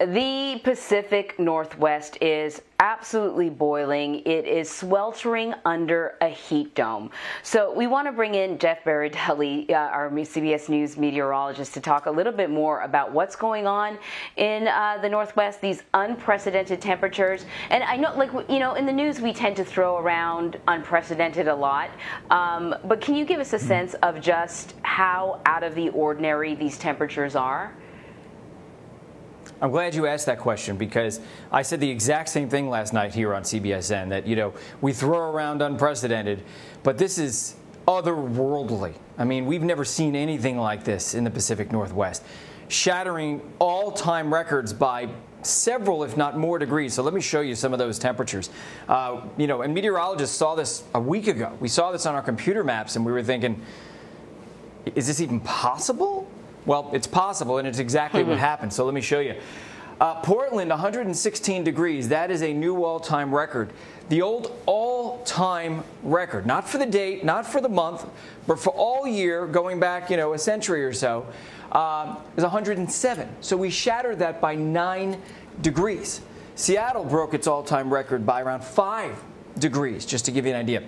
The Pacific Northwest is absolutely boiling. It is sweltering under a heat dome. So we want to bring in Jeff Berardelli, uh, our CBS News meteorologist, to talk a little bit more about what's going on in uh, the Northwest, these unprecedented temperatures. And I know, like, you know, in the news we tend to throw around unprecedented a lot. Um, but can you give us a sense of just how out of the ordinary these temperatures are? I'm glad you asked that question because I said the exact same thing last night here on CBSN that, you know, we throw around unprecedented, but this is otherworldly. I mean, we've never seen anything like this in the Pacific Northwest, shattering all time records by several, if not more, degrees. So let me show you some of those temperatures. Uh, you know, and meteorologists saw this a week ago. We saw this on our computer maps and we were thinking, is this even possible? Well, it's possible, and it's exactly what happened. So let me show you. Uh, Portland, 116 degrees. That is a new all-time record. The old all-time record, not for the date, not for the month, but for all year, going back, you know, a century or so, uh, is 107. So we shattered that by nine degrees. Seattle broke its all-time record by around five degrees, just to give you an idea.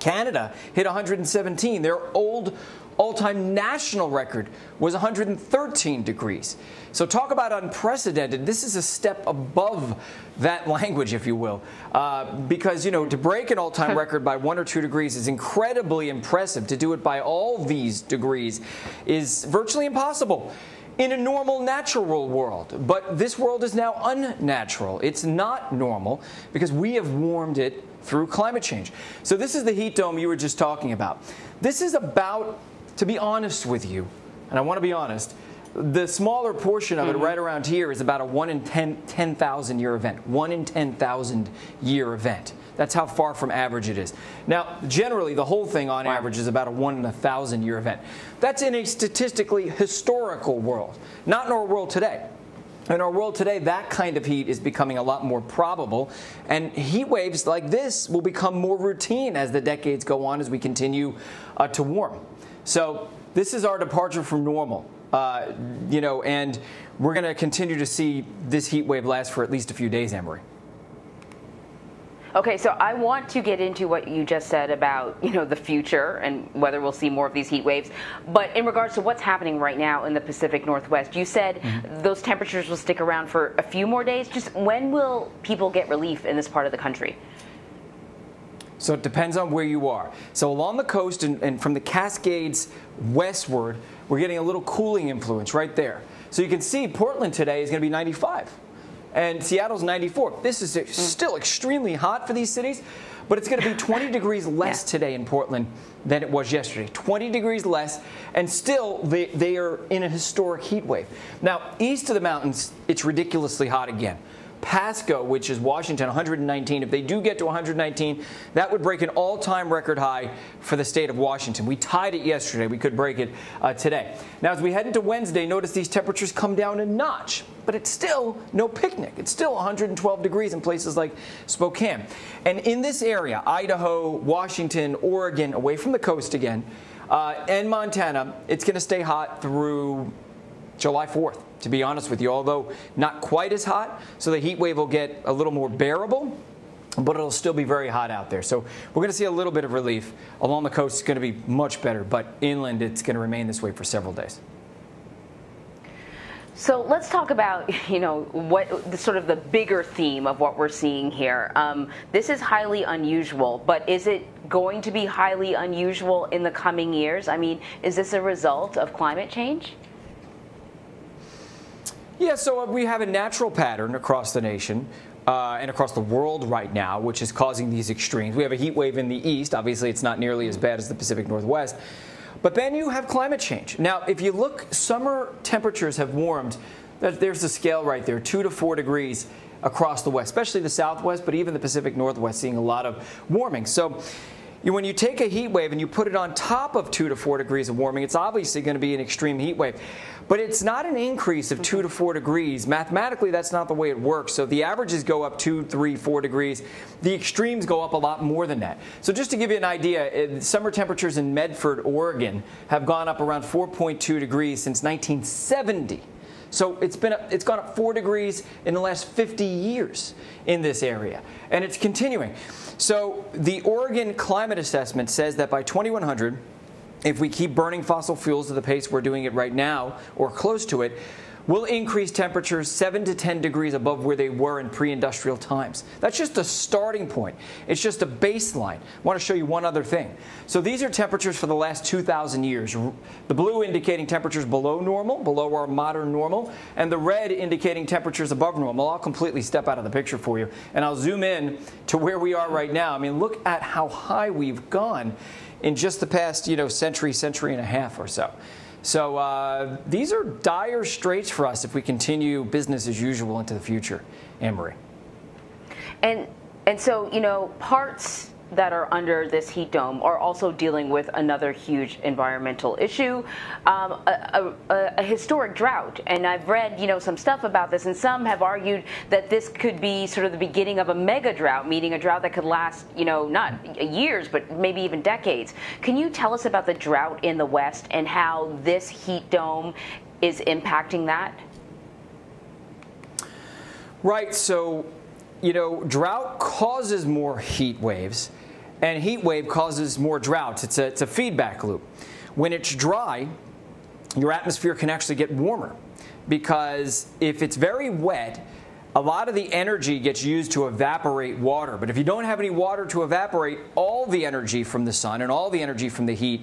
Canada hit 117. Their old all-time national record was 113 degrees. So talk about unprecedented. This is a step above that language, if you will, uh, because you know to break an all-time record by one or two degrees is incredibly impressive. To do it by all these degrees is virtually impossible in a normal natural world. But this world is now unnatural. It's not normal because we have warmed it through climate change. So this is the heat dome you were just talking about. This is about to be honest with you, and I want to be honest, the smaller portion of it, mm -hmm. right around here, is about a 1 in 10,000 10, year event. 1 in 10,000 year event. That's how far from average it is. Now, generally, the whole thing on average is about a 1 in a 1,000 year event. That's in a statistically historical world, not in our world today. In our world today, that kind of heat is becoming a lot more probable, and heat waves like this will become more routine as the decades go on as we continue uh, to warm. So this is our departure from normal. Uh, you know, and we're going to continue to see this heat wave last for at least a few days, Anne Marie. Okay, so I want to get into what you just said about you know the future and whether we'll see more of these heat waves. But in regards to what's happening right now in the Pacific Northwest, you said mm -hmm. those temperatures will stick around for a few more days. Just when will people get relief in this part of the country? So it depends on where you are. So along the coast and, and, from the Cascades westward, we're getting a little cooling influence right there. So you can see Portland today is going to be 95 and Seattle's 94. This is mm. still extremely hot for these cities, but it's going to be 20 degrees less yeah. today in Portland than it was yesterday. 20 degrees less, and still they, they are in a historic heat wave. Now, east of the mountains, it's ridiculously hot again. Pasco, which is Washington, 119. If they do get to 119, that would break an all-time record high for the state of Washington. We tied it yesterday. We could break it uh, today. Now, as we head into Wednesday, notice these temperatures come down a notch, but it's still no picnic. It's still 112 degrees in places like Spokane. And in this area, Idaho, Washington, Oregon, away from the coast again, uh, and Montana, it's going to stay hot through July 4th, to be honest with you, although not quite as hot. So the heat wave will get a little more bearable but it'll still be very hot out there. So we're going to see a little bit of relief. Along the coast, it's going to be much better, but inland, it's going to remain this way for several days. So let's talk about, you know, what the, sort of the bigger theme of what we're seeing here. Um, this is highly unusual, but is it going to be highly unusual in the coming years? I mean, is this a result of climate change? Yeah, so uh, we have a natural pattern across the nation uh, and across the world right now, which is causing these extremes. We have a heat wave in the east. Obviously, it's not nearly as bad as the Pacific Northwest. But then you have climate change. Now, if you look, summer temperatures have warmed. There's the scale right there, two to four degrees across the west, especially the southwest, but even the Pacific Northwest seeing a lot of warming. So when you take a heat wave and you put it on top of two to four degrees of warming, it's obviously going to be an extreme heat wave. But it's not an increase of two to four degrees. Mathematically, that's not the way it works. So the averages go up two, three, four degrees. The extremes go up a lot more than that. So just to give you an idea, uh, summer temperatures in Medford, Oregon have gone up around 4.2 degrees since 1970. So it's been it's gone up four degrees in the last 50 years in this area, and it's continuing. So the Oregon Climate Assessment says that by 2100, if we keep burning fossil fuels at the pace we're doing it right now or close to it, will increase temperatures 7 to 10 degrees above where they were in pre-industrial times. That's just a starting point. It's just a baseline. I want to show you one other thing. So these are temperatures for the last 2,000 years. The blue indicating temperatures below normal, below our modern normal, and the red indicating temperatures above normal. I'll completely step out of the picture for you, and I'll zoom in to where we are right now. I mean, look at how high we've gone in just the past, you know, century, century and a half or so. So uh, these are dire straits for us if we continue business as usual into the future, Anne. And and so you know parts that are under this heat dome are also dealing with another huge environmental issue, um, a, a, a, historic drought. And I've read, you know, some stuff about this, and some have argued that this could be sort of the beginning of a mega drought, meaning a drought that could last, you know, not years, but maybe even decades. Can you tell us about the drought in the West and how this heat dome is impacting that? Right. So you know, drought causes more heat waves, and heat wave causes more droughts. It's a, it's a feedback loop. When it's dry, your atmosphere can actually get warmer because if it's very wet, a lot of the energy gets used to evaporate water. But if you don't have any water to evaporate, all the energy from the sun and all the energy from the heat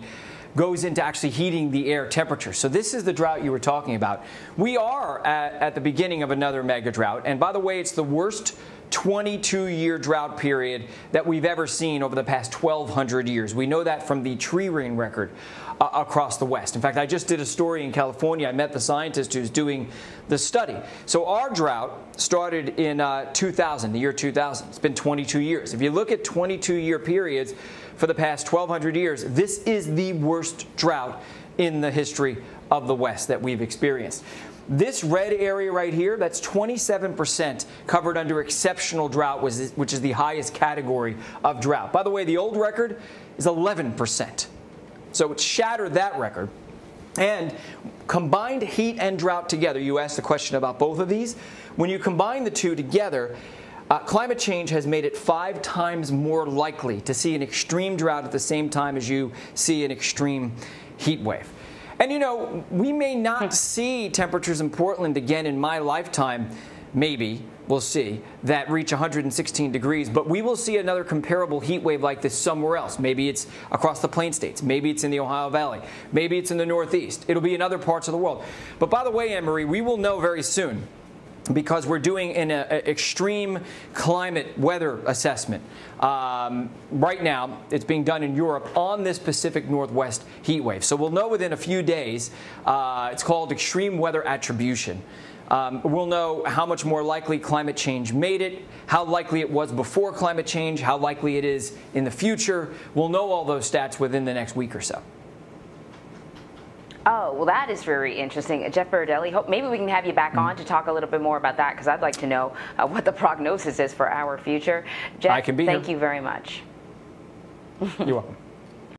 goes into actually heating the air temperature. So this is the drought you were talking about. We are at, at the beginning of another mega drought. And by the way, it's the worst 22 year drought period that we've ever seen over the past 1,200 years. We know that from the tree ring record uh, across the West. In fact, I just did a story in California. I met the scientist who's doing the study. So our drought started in uh, 2000, the year 2000. It's been 22 years. If you look at 22 year periods for the past 1,200 years, this is the worst drought in the history of the West that we've experienced. This red area right here, that's 27% covered under exceptional drought, which is the highest category of drought. By the way, the old record is 11%. So it shattered that record. And combined heat and drought together, you asked the question about both of these. When you combine the two together, uh, climate change has made it five times more likely to see an extreme drought at the same time as you see an extreme heat wave. And you know, we may not hmm. see temperatures in Portland again in my lifetime, maybe, we'll see, that reach 116 degrees, but we will see another comparable heat wave like this somewhere else. Maybe it's across the plain states, maybe it's in the Ohio Valley, maybe it's in the Northeast. It'll be in other parts of the world. But by the way, Anne Marie, we will know very soon because we're doing an a, extreme climate weather assessment. Um, right now, it's being done in Europe on this Pacific Northwest heat wave. So we'll know within a few days. Uh, it's called extreme weather attribution. Um, we'll know how much more likely climate change made it, how likely it was before climate change, how likely it is in the future. We'll know all those stats within the next week or so. Oh, well, that is very interesting. Jeff Berardelli, hope maybe we can have you back on to talk a little bit more about that because I'd like to know uh, what the prognosis is for our future. Jeff, I can be thank here. you very much. You're welcome.